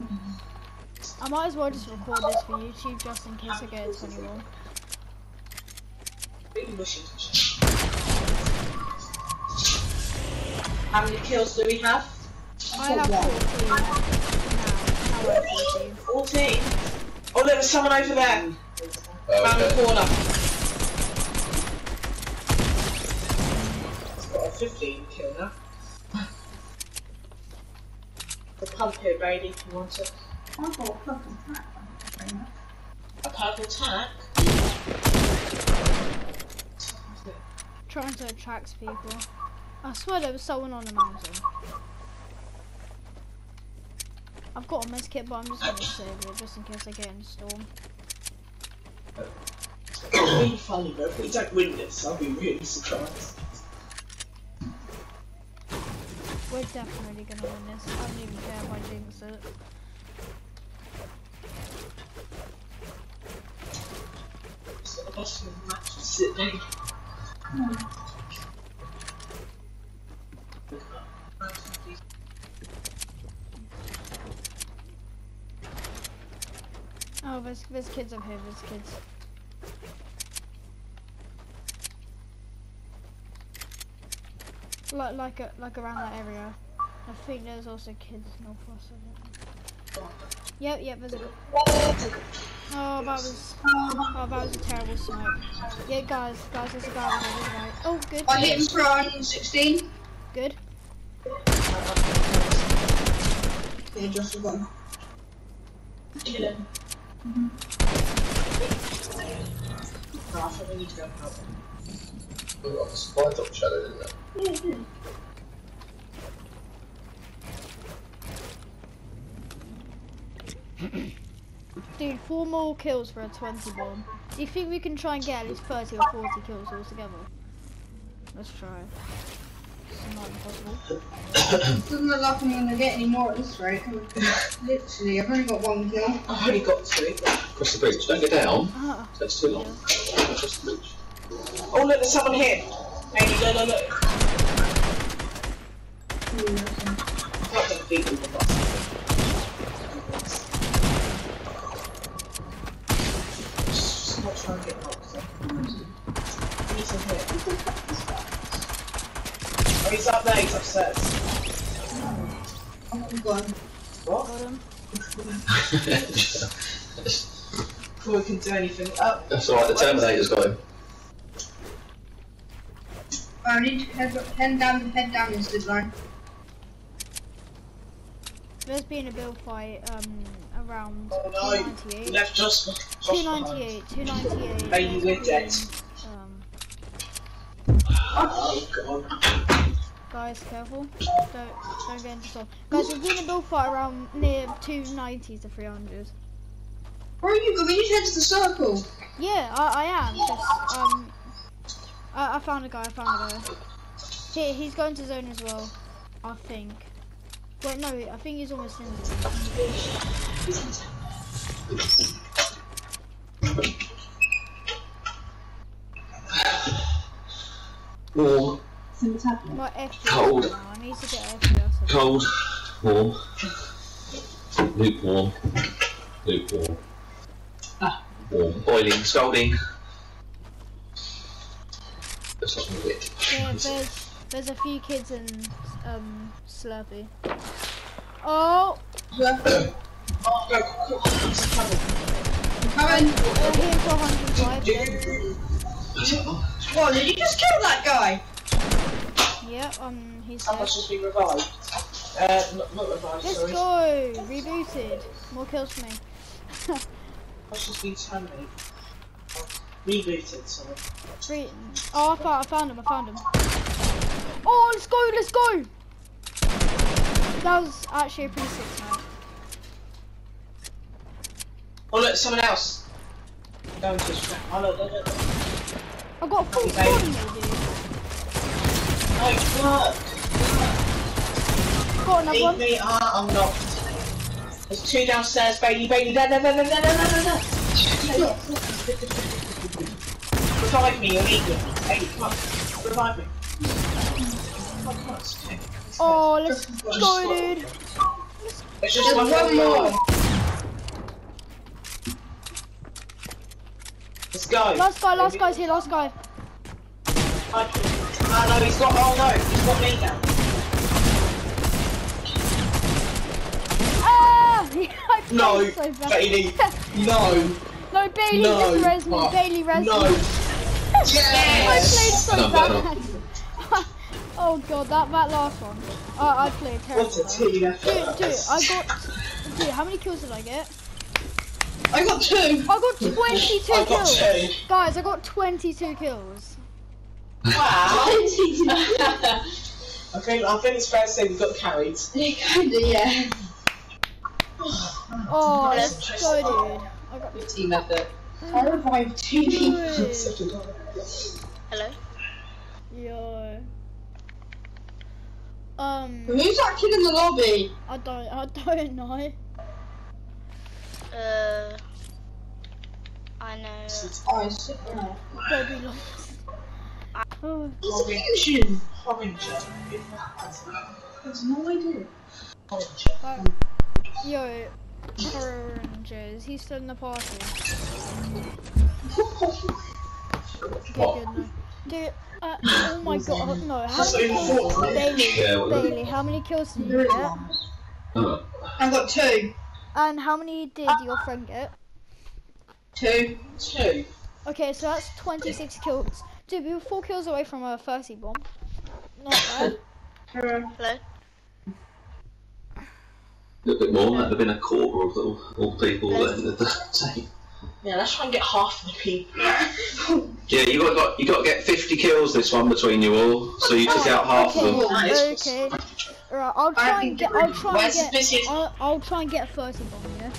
I might as well just record this for YouTube just in case I get a 21. How many kills do we have? I have 14 now. Now have 14. 14. Oh, look, there's someone over there. Oh, Around the okay. corner. Got a 15 kill now. The pump here, Brady, if you want it. I've got a fucking pack. Thank you very much. A purple tack. Trying to attract people. I swear there was someone on the mountain. I've got a med kit, but I'm just gonna save it just in case I get in a storm. It's really funny, but if we don't win this, I'll be really surprised. We're definitely gonna win this. I don't even care if I jinx it. Oh, there's, there's kids up here, there's kids. Like, like, a, like around that area. I think there's also kids northwest of it. Yep, yep, there's a... Oh, that was... Oh, that was a terrible snipe. Yeah, guys, guys, there's a guy over there, guy. Oh, good, I hit him for 116. good. Yeah, just one. Kill him. Oh, I think we need to go help him. We've got a supply drop shadow in there. Dude, four more kills for a 20 bomb. Do you think we can try and get at least 30 or 40 kills altogether? Let's try. It's not impossible. Doesn't look like I'm gonna get any more at this rate. Literally, I've only got one kill. I've only got two. Across the bridge. Don't get down. Ah, Takes too long. Across the bridge. Oh, look, there's someone here. Hey, look, look, look. Can't beat with the. Just not trying to get so. He's in here. Oh, he's up there, he's upstairs. I'm gone. What? got him. Before we can do anything. Oh, That's alright, the Terminator's got him. I need to head, head down, head down this line. There's been a build fight um, around oh no. 298. Left just, just 298, 298. Baby, we're dead. Um, Oh, God. guys, careful. Don't, don't get into storm. Guys, there's been a build fight around near 290 to 300. Where are you going? We need to head to the circle. Yeah, I, I am. Just, um, I, I found a guy. I found a guy. He, he's going to zone as well. I think. Wait, no. I think he's almost in zone. Warm, See what's happening. My FPS Cold. I need to get FPS. cold, warm, lukewarm, lukewarm, ah. warm, boiling, scalding. That's not gonna. Yeah, there's there's a few kids in um Slurpy. Oh, Circle. Oh, go, go, go. He's coming. I'm coming. they're here for 105. Dude. What, did you just kill that guy? Yeah, um, he's Someone's dead. just been revived. Uh, not, not revived, Let's sorry. go! Rebooted. More kills for me. Someone's just been terminated. Rebooted, sorry. Oh, I found, I found him. I found him. Oh, let's go! Let's go! That was actually a pretty sick snipe. Oh look, someone else. Going to his. Oh look, look, look. I got a full squad in me, dude. Oh, it worked. Got another Leave one. me, ah, I'm knocked. There's two downstairs, Bailey, Bailey, there, there, there, there, there, there, there, Revive me. Come on. Revive me. It's. Oh, let's go, dude. It's just one, more. Let's go. Last guy, last guy's here, last guy. I, oh no, he's got. Oh no, he's got me now. Ah! I No, so. No. No, Bailey No. just res me. Fuck. Bailey res No. me. I played so No, bad. oh god, that that last one. I I played terrible. What a team Dude, effort. dude, I got. Dude, how many kills did I get? I got two. I got 22 I got kills. two. Guys, I got 22 kills. Wow. I think I think it's fair to say we got carried. Kinda, yeah. Oh, let's go, dude. I got. Team effort. I revived two people. Dude. Such a good- Hello? Yo. Um, Who's that kid in the lobby? I don't, I don't know. Uh, I know. Oh, it's oh. Probably lost. Oh, Orange. Orange. There's no idea. Orange. yo, oranges. He's still in the party. Okay, good no. Dude, uh, oh my god, no. How many only kills? four, right? Bailey, Bailey, how many kills did you get? Oh. I got two. And how many did your friend get? Two. Two. Okay, so that's 26 kills. Dude, we were four kills away from a 30 bomb. Not bad. Hello? A little bit more, that'd have been a quarter of all, all people that ended the team. Yeah, let's try and get half of the people. Yeah, you got, got you got to get 50 kills this one between you all, so you took out half of them. okay, okay. Right, I'll try and get. I'll try and Where's the get. I'll, I'll try and get a 30 bomb. Yeah.